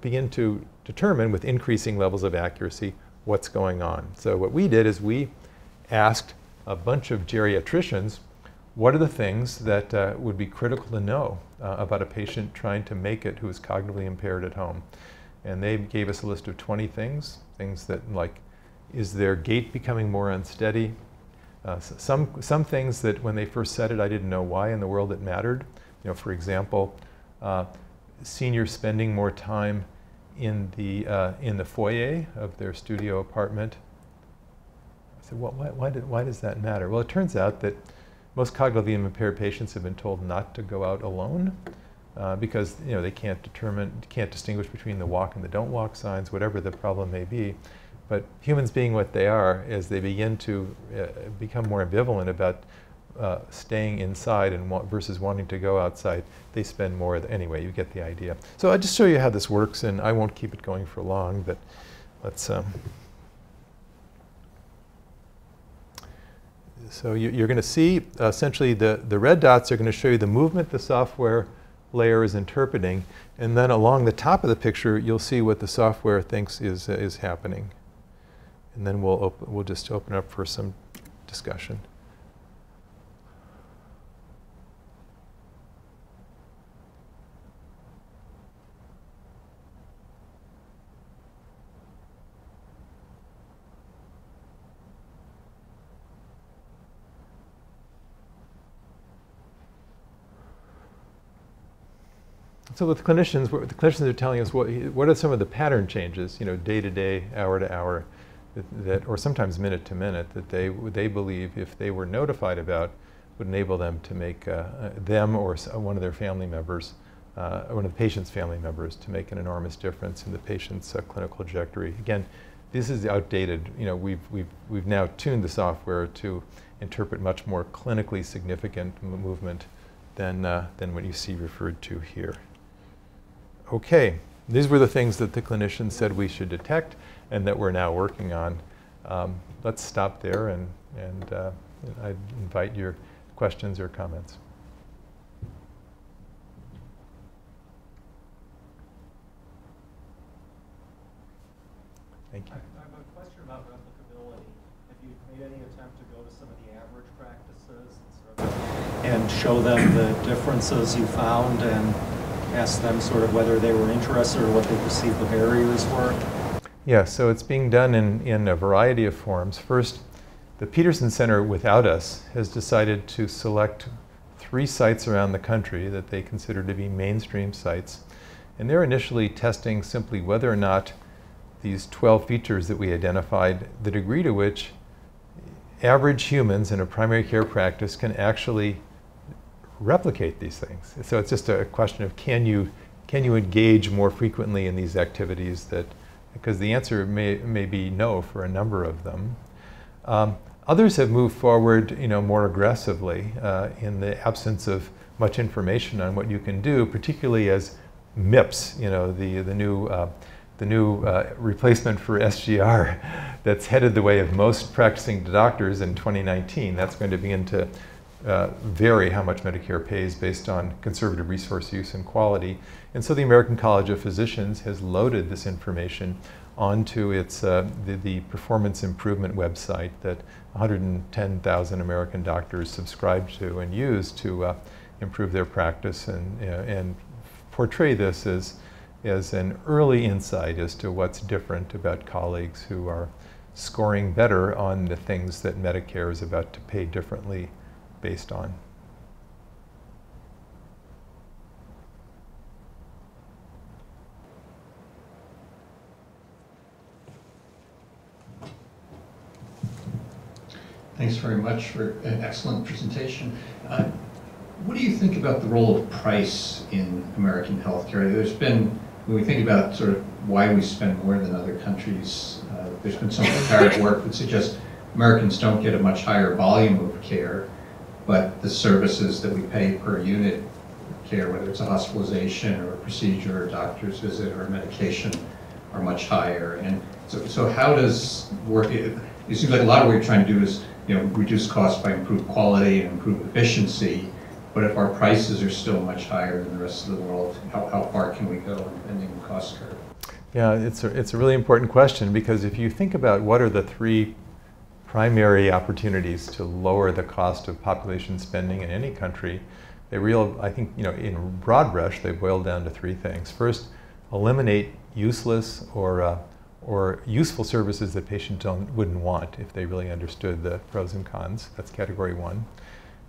begin to determine with increasing levels of accuracy what's going on. So what we did is we asked a bunch of geriatricians what are the things that uh, would be critical to know uh, about a patient trying to make it who is cognitively impaired at home. And they gave us a list of 20 things, things that like, is their gait becoming more unsteady? Uh, some, some things that when they first said it, I didn't know why in the world it mattered. You know, for example, uh, seniors spending more time in the, uh, in the foyer of their studio apartment. I said, well, why, why, did, why does that matter? Well, it turns out that most cognitively impaired patients have been told not to go out alone uh, because you know they can't determine, can't distinguish between the walk and the don't walk signs, whatever the problem may be. But humans being what they are, as they begin to uh, become more ambivalent about uh, staying inside and wa versus wanting to go outside, they spend more. anyway, you get the idea. So I'll just show you how this works, and I won't keep it going for long, but let's. Um, so you, are going to see uh, essentially the, the red dots are going to show you the movement the software layer is interpreting. And then along the top of the picture, you'll see what the software thinks is, is happening. And then we'll, we'll just open up for some discussion. So with clinicians, what the clinicians are telling us what, what are some of the pattern changes, you know, day to day, hour to hour, that, or sometimes minute to minute, that they, they believe if they were notified about would enable them to make uh them or one of their family members, uh, one of the patient's family members, to make an enormous difference in the patient's uh, clinical trajectory. Again, this is outdated. You know, we've, we've, we've now tuned the software to interpret much more clinically significant movement than, uh, than what you see referred to here okay, these were the things that the clinicians said we should detect and that we're now working on. Um, let's stop there and, and uh, I invite your questions or comments. Thank you. I have a question about replicability. Have you made any attempt to go to some of the average practices and, sort of and show them the differences you found and ask them sort of whether they were interested or what they perceived the barriers were? Yeah, so it's being done in, in a variety of forms. First, the Peterson Center, without us, has decided to select three sites around the country that they consider to be mainstream sites. And they're initially testing simply whether or not these 12 features that we identified, the degree to which average humans in a primary care practice can actually replicate these things. So it's just a question of can you, can you engage more frequently in these activities that, because the answer may, may be no for a number of them. Um, others have moved forward you know, more aggressively uh, in the absence of much information on what you can do, particularly as MIPS, you know, the, the new, uh, the new uh, replacement for SGR that's headed the way of most practicing doctors in 2019. That's going to begin to uh, vary how much Medicare pays based on conservative resource use and quality. And so the American College of Physicians has loaded this information onto its uh, the, the performance improvement website that 110,000 American doctors subscribe to and use to uh, improve their practice and, uh, and portray this as, as an early insight as to what's different about colleagues who are scoring better on the things that Medicare is about to pay differently based on. Thanks very much for an excellent presentation. Uh, what do you think about the role of price in American healthcare? There's been, when we think about sort of why we spend more than other countries, uh, there's been some comparative work that suggests Americans don't get a much higher volume of care, but the services that we pay per unit care, whether it's a hospitalization or a procedure or a doctor's visit or medication, are much higher. And so, so how does work, it, it seems like a lot of what you're trying to do is you know, reduce costs by improved quality and improve efficiency. But if our prices are still much higher than the rest of the world, how, how far can we go in bending the cost curve? Yeah, it's a, it's a really important question because if you think about what are the three primary opportunities to lower the cost of population spending in any country, they real, I think, you know, in broad brush, they boil down to three things. First, eliminate useless or uh, or useful services that patients don't, wouldn't want if they really understood the pros and cons. That's category one.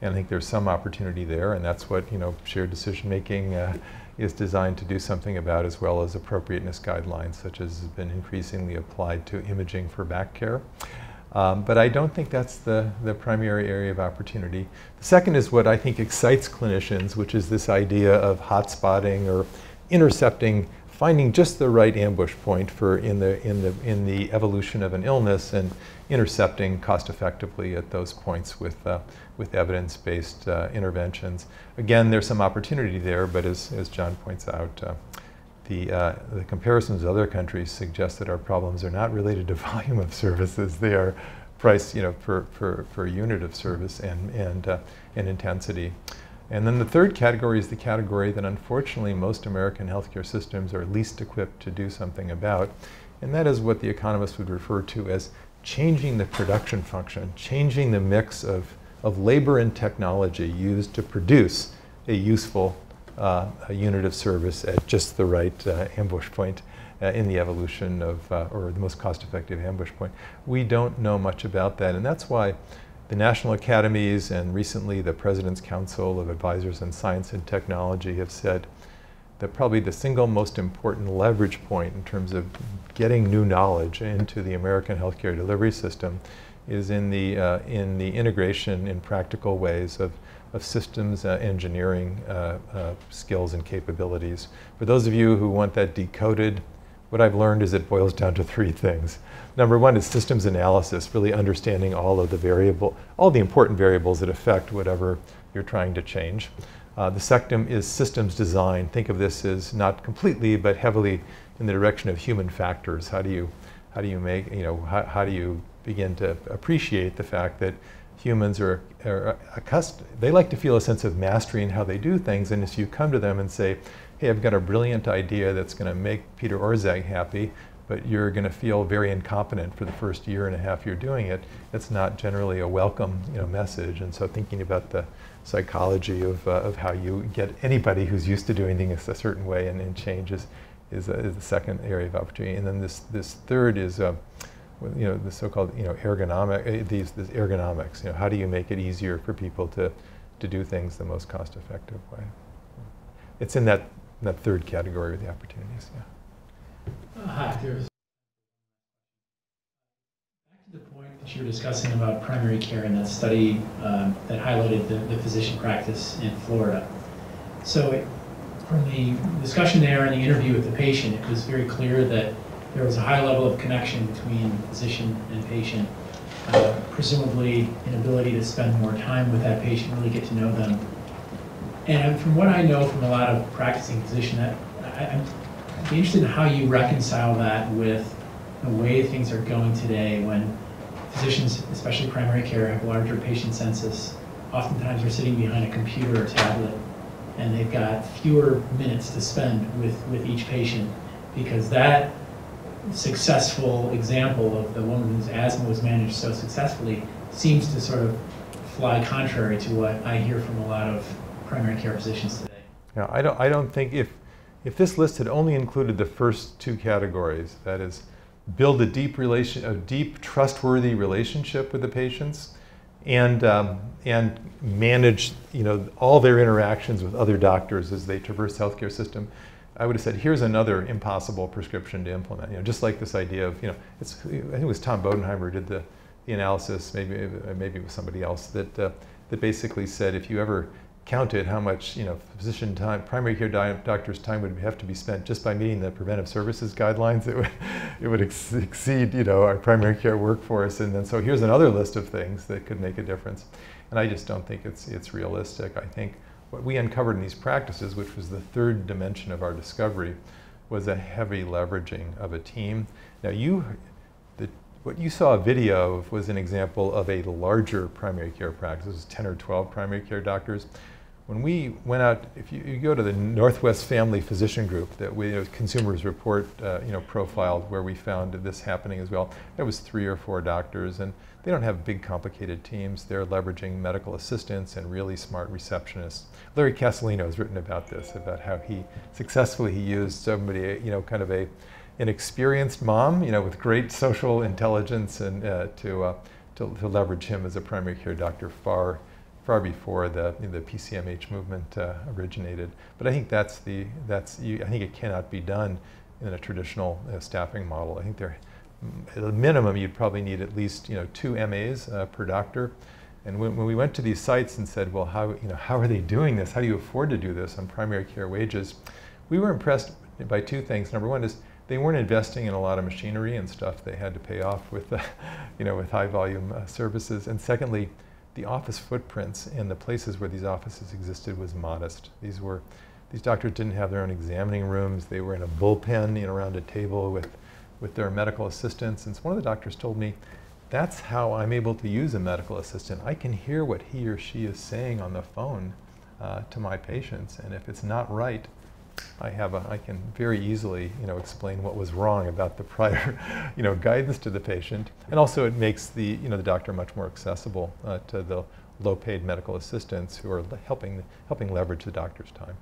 And I think there's some opportunity there, and that's what you know shared decision making uh, is designed to do something about, as well as appropriateness guidelines, such as has been increasingly applied to imaging for back care. Um, but I don't think that's the, the primary area of opportunity. The second is what I think excites clinicians, which is this idea of hot spotting or intercepting finding just the right ambush point for in the in the in the evolution of an illness and intercepting cost effectively at those points with uh, with evidence-based uh, interventions. Again, there's some opportunity there, but as as John points out. Uh, the, uh, the comparisons with other countries suggest that our problems are not related to [laughs] volume of services. They are price, you know, per, per, per unit of service and, and, uh, and intensity. And then the third category is the category that unfortunately most American healthcare systems are least equipped to do something about. And that is what the economists would refer to as changing the production function, changing the mix of, of labor and technology used to produce a useful a unit of service at just the right uh, ambush point uh, in the evolution of, uh, or the most cost effective ambush point. We don't know much about that. And that's why the national academies and recently the President's Council of Advisors on Science and Technology have said that probably the single most important leverage point in terms of getting new knowledge into the American healthcare delivery system is in the, uh, in the integration in practical ways of, of systems uh, engineering uh, uh skills and capabilities. For those of you who want that decoded, what I've learned is it boils down to three things. Number one is systems analysis, really understanding all of the variable, all the important variables that affect whatever you're trying to change. Uh, the second is systems design. Think of this as not completely, but heavily in the direction of human factors. How do you, how do you make, you know, how, how do you begin to appreciate the fact that humans are, are accustomed, they like to feel a sense of mastery in how they do things. And if you come to them and say, hey, I've got a brilliant idea that's going to make Peter Orszag happy, but you're going to feel very incompetent for the first year and a half you're doing it, it's not generally a welcome you know, message. And so thinking about the psychology of, uh, of how you get anybody who's used to doing things a certain way and, and change is, is, is, the second area of opportunity. And then this, this third is, uh, you know, the so-called, you know, ergonomic, uh, these, ergonomics, you know, how do you make it easier for people to, to do things the most cost-effective way? It's in that, that third category of the opportunities, yeah. Hi, there's back to the point that you were discussing about primary care and that study um, that highlighted the, the, physician practice in Florida. So it, from the discussion there and the interview with the patient, it was very clear that there was a high level of connection between physician and patient, uh, presumably an ability to spend more time with that patient, really get to know them. And from what I know from a lot of practicing physician, that I, I'm be interested in how you reconcile that with the way things are going today when physicians, especially primary care, have larger patient census. Oftentimes they're sitting behind a computer or tablet and they've got fewer minutes to spend with, with each patient because that successful example of the woman whose asthma was managed so successfully seems to sort of fly contrary to what I hear from a lot of primary care physicians today. Yeah, I don't, I don't think if, if this list had only included the first two categories, that is, build a deep relation, a deep trustworthy relationship with the patients, and um, and manage you know all their interactions with other doctors as they traverse the healthcare system. I would have said, here's another impossible prescription to implement. You know, just like this idea of you know, it's I think it was Tom Bodenheimer did the, the analysis, maybe maybe it was somebody else that uh, that basically said if you ever counted how much you know physician time, primary care doctor's time would have to be spent just by meeting the preventive services guidelines. It would [laughs] it would ex- exceed you know our primary care workforce, and then so here's another list of things that could make a difference. And I just don't think it's it's realistic. I think what we uncovered in these practices, which was the third dimension of our discovery, was a heavy leveraging of a team. Now you. The, what you saw a video of was an example of a larger primary care practice. It was 10 or 12 primary care doctors when we went out, if you, you, go to the Northwest Family Physician Group that we, you know, Consumers Report, uh, you know, profiled where we found this happening as well, there was three or four doctors, and they don't have big, complicated teams. They're leveraging medical assistants and really smart receptionists. Larry Casalino has written about this, about how he successfully he used somebody, you know, kind of a an experienced mom, you know, with great social intelligence, and uh, to, uh, to to leverage him as a primary care doctor far far before the, you know, the PCMH movement uh, originated. But I think that's the, that's, you, I think it cannot be done in a traditional uh, staffing model. I think there, at a minimum, you'd probably need at least, you know, two MAs uh, per doctor. And when, when, we went to these sites and said, well, how, you know, how are they doing this? How do you afford to do this on primary care wages? We were impressed by two things. Number one is they weren't investing in a lot of machinery and stuff they had to pay off with, [laughs] you know, with high volume uh, services. And secondly, the office footprints in the places where these offices existed was modest. These were, these doctors didn't have their own examining rooms. They were in a bullpen you know, around a table with, with their medical assistants. And so one of the doctors told me, that's how I'm able to use a medical assistant. I can hear what he or she is saying on the phone uh, to my patients. And if it's not right, I have a, I can very easily, you know, explain what was wrong about the [laughs] prior, you know, guidance to the patient. And also it makes the, you know, the doctor much more accessible uh, to the low-paid medical assistants who are helping, helping leverage the doctor's time.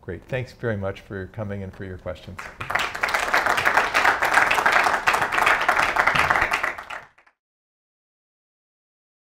Great. Thanks very much for coming and for your questions.